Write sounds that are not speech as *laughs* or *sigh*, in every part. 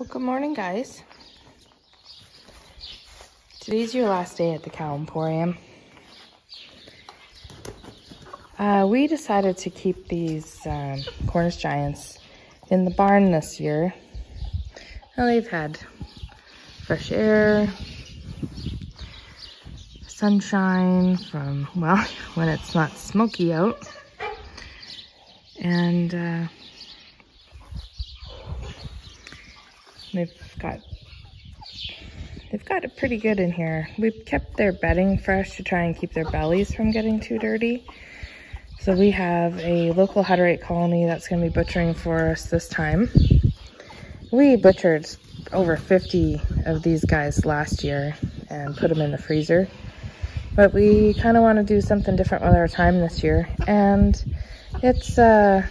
Well, good morning, guys. Today's your last day at the Cow Emporium. Uh, we decided to keep these um, Cornish Giants in the barn this year. Now they've had fresh air, sunshine from, well, *laughs* when it's not smoky out. And uh, they've got they've got it pretty good in here. We've kept their bedding fresh to try and keep their bellies from getting too dirty. So we have a local Hutterite colony that's going to be butchering for us this time. We butchered over 50 of these guys last year and put them in the freezer. But we kind of want to do something different with our time this year. And it's, uh,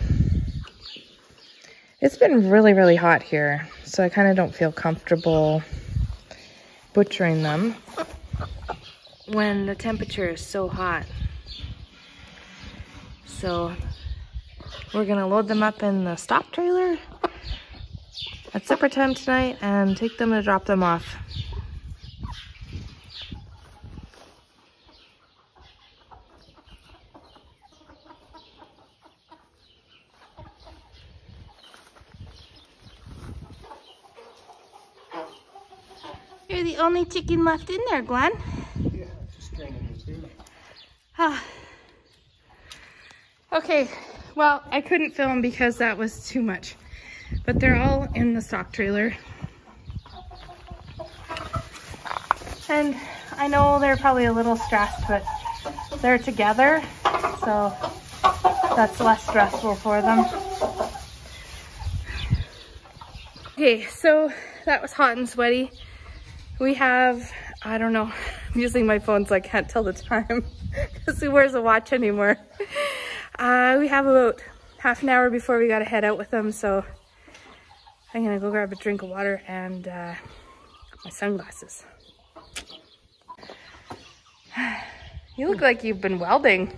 it's been really, really hot here. So I kind of don't feel comfortable butchering them when the temperature is so hot. So we're gonna load them up in the stock trailer at supper time tonight and take them to drop them off. You're the only chicken left in there, Glenn. Yeah, just. Ah. Okay, well, I couldn't film because that was too much. But they're all in the stock trailer. And I know they're probably a little stressed, but they're together, so that's less stressful for them. Okay, so that was hot and sweaty. We have, I don't know, *laughs* I'm using my phone so I can't tell the time *laughs* because who wears a watch anymore? *laughs* Uh, we have about half an hour before we gotta head out with them, so I'm gonna go grab a drink of water and uh, my sunglasses. *sighs* You look like you've been welding.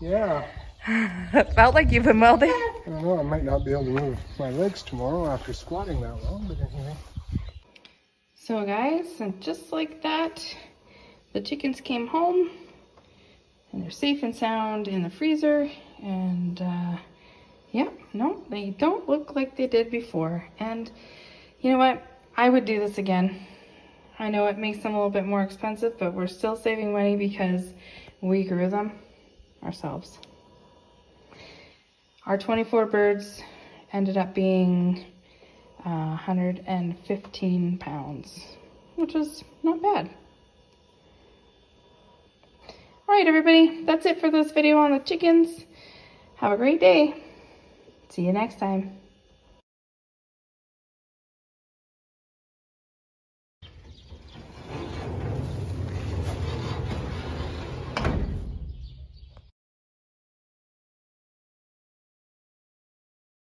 Yeah, it felt like you've been welding. I don't know, I might not be able to move my legs tomorrow after squatting that long, but anyway. So guys, and just like that, the chickens came home and they're safe and sound in the freezer. And uh, yeah, no, they don't look like they did before. And you know what? I would do this again. I know it makes them a little bit more expensive, but we're still saving money because we grew them ourselves. Our 24 birds ended up being uh, 115 pounds, which is not bad. All right, everybody, that's it for this video on the chickens. Have a great day. See you next time.